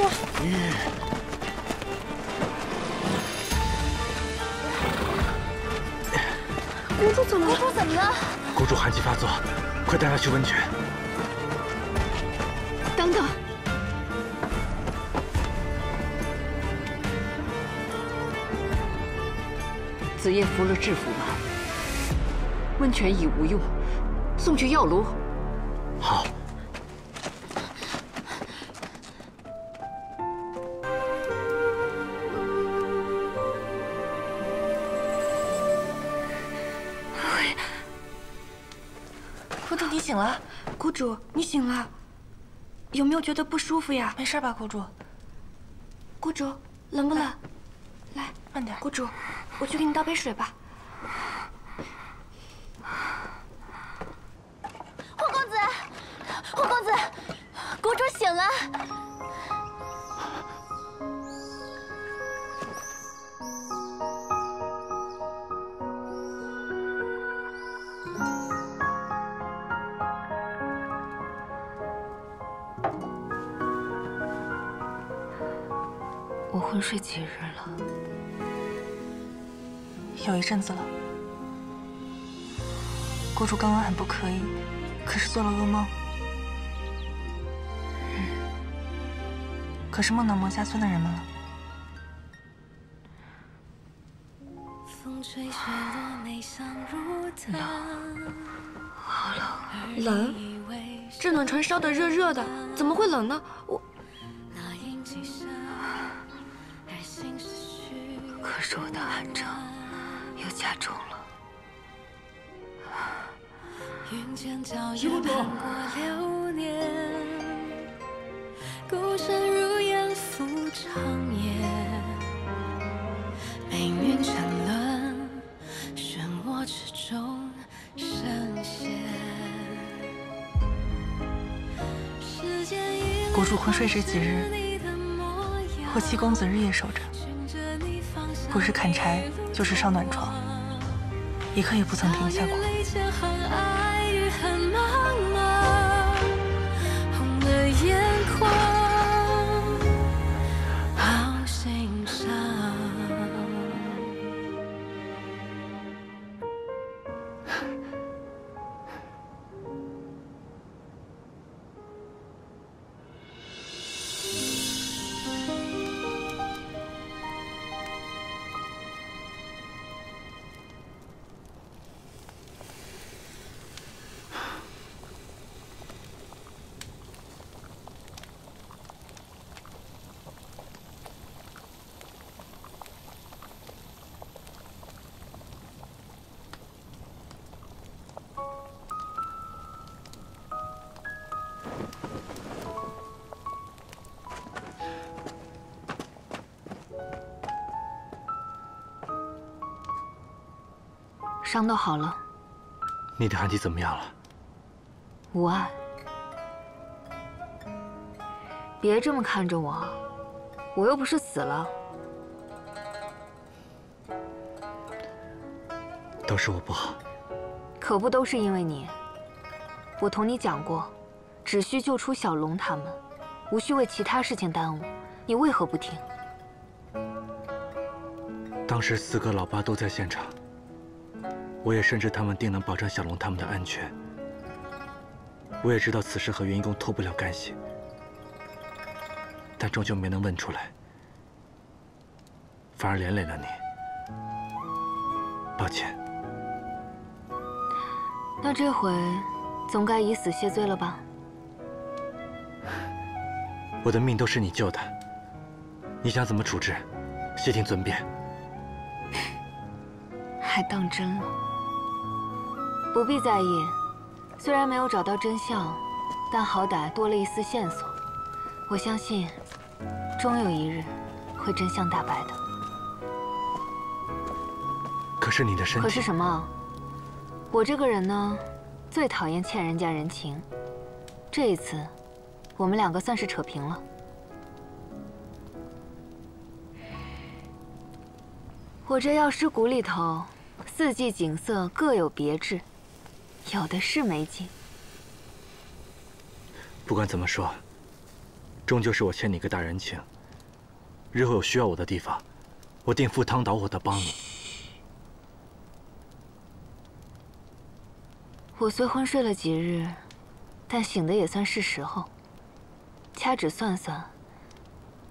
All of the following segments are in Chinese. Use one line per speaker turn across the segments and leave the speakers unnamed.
主。公主怎么了？
公主怎么了？
公主寒疾发作，快带她去温泉。
等等，
子夜服了制服丸，温泉已无用，送去药炉。
公主，你醒了。
公主，你醒了，有没有觉得不舒服呀？
没事吧，公主？
公主，冷不冷？来，
慢点。
公主，我去给你倒杯水吧。
霍公子，霍公子，公主醒了。
睡几日了？
有一阵子了。公主刚刚很不可以，可是做了噩梦。可是梦到魔家村的人们了。
冷，好冷。
冷？这暖床烧得热热的，怎么会冷呢？我。
可是我的寒症又加重了。
徐公主。孤身入燕府长夜，命运沉沦，漩涡之中深陷。
国主昏睡这几日，霍七公子日夜守着，不是砍柴，就是烧暖床，一刻也不曾停下过。
伤
都好了，
你的寒疾怎么样了？
无碍。别这么看着我，我又不是死了。
都是我不好。
可不都是因为你。我同你讲过，只需救出小龙他们，无需为其他事情耽误。你为何不听？
当时四哥老八都在现场，我也深知他们定能保证小龙他们的安全。我也知道此事和云一公脱不了干系，但终究没能问出来，反而连累了你。抱歉。
那这回总该以死谢罪了吧？
我的命都是你救的，你想怎么处置，悉听尊便。
还当真了？不必在意，虽然没有找到真相，但好歹多了一丝线索。我相信，终有一日会真相大白的。
可是你的身体……
可是什么？我这个人呢，最讨厌欠人家人情。这一次，我们两个算是扯平了。我这药师谷里头，四季景色各有别致，有的是美景。
不管怎么说，终究是我欠你个大人情。日后有需要我的地方，我定赴汤蹈火的帮你。
我虽昏睡了几日，但醒的也算是时候。掐指算算，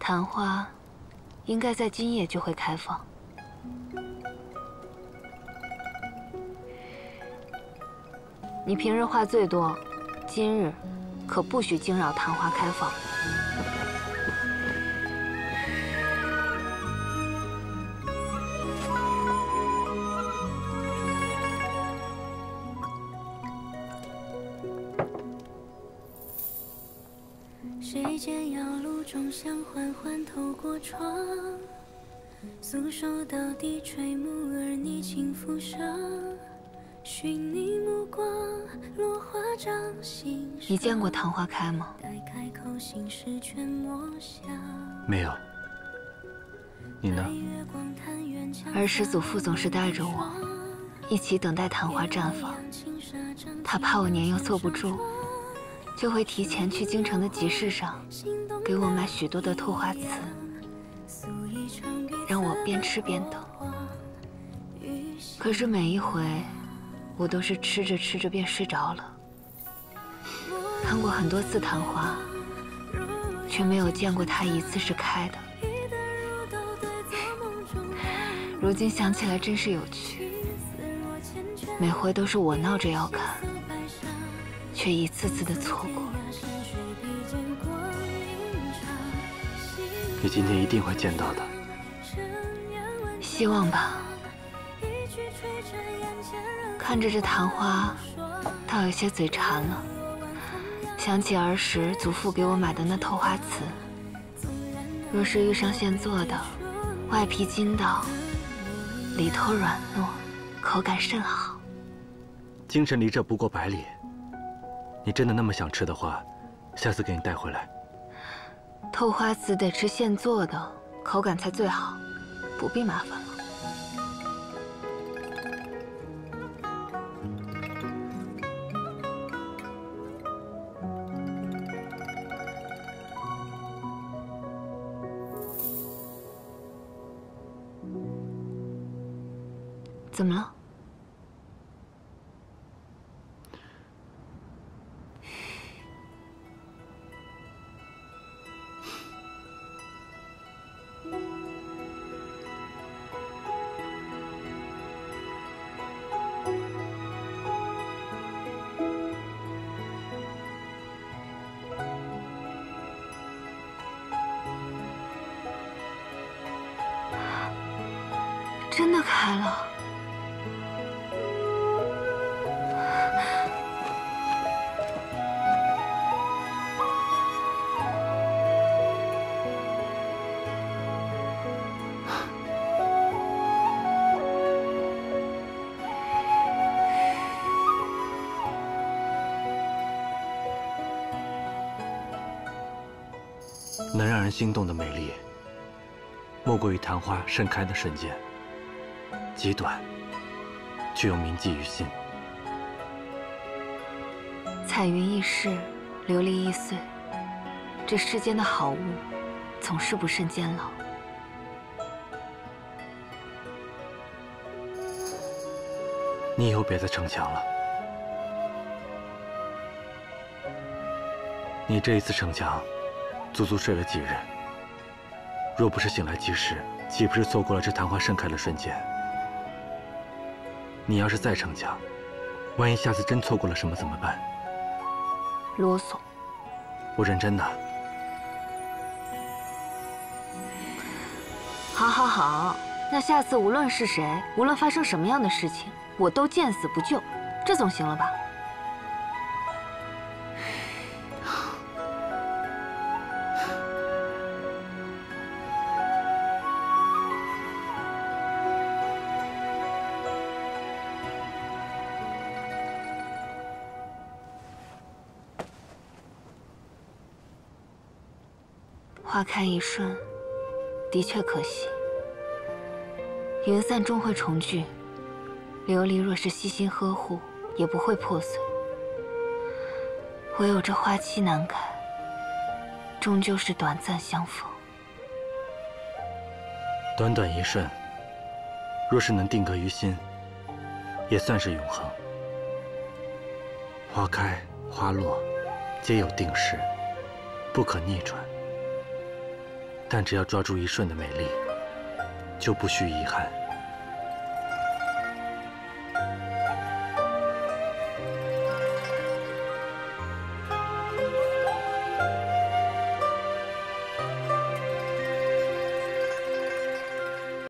昙花应该在今夜就会开放。你平日话最多，今日可不许惊扰昙花开放。
谁见摇橹中香缓缓透过窗，诉说到底垂暮而你轻抚上，寻你目光，落花掌心
你见过昙花开吗？
开口心事全抹下。
没有。你呢？
月光探远江
儿时祖父总是带着我，一起等待昙花绽放。他怕我年幼坐不住，就会提前去京城的集市上，给我买许多的透花瓷，让我边吃边等。可是每一回，我都是吃着吃着便睡着了。看过很多次昙花，却没有见过它一次是开的。如今想起来真是有趣，每回都是我闹着要看，却一次次的错过。
你今天一定会见到的。
希望吧。看着这昙花，倒有些嘴馋了。想起儿时祖父给我买的那透花瓷，若是遇上现做的，外皮筋道。里头软糯，口感甚好。
京城离这不过百里，你真的那么想吃的话，下次给你带回来。
透花瓷得吃现做的，口感才最好，不必麻烦怎么了？真的开了。
能让人心动的美丽，莫过于昙花盛开的瞬间，极短，却又铭记于心。
彩云易逝，琉璃易碎，这世间的好物，总是不甚坚牢。
你以后别再逞强了，你这一次逞强。足足睡了几日，若不是醒来及时，岂不是错过了这昙花盛开的瞬间？你要是再逞强，万一下次真错过了什么怎么办？
啰嗦！
我认真的。
好，好，好，那下次无论是谁，无论发生什么样的事情，我都见死不救，这总行了吧？花开一瞬，的确可惜。云散终会重聚，琉璃若是悉心呵护，也不会破碎。唯有这花期难改，终究是短暂相逢。
短短一瞬，若是能定格于心，也算是永恒。花开花落，皆有定时，不可逆转。但只要抓住一瞬的美丽，就不需遗憾。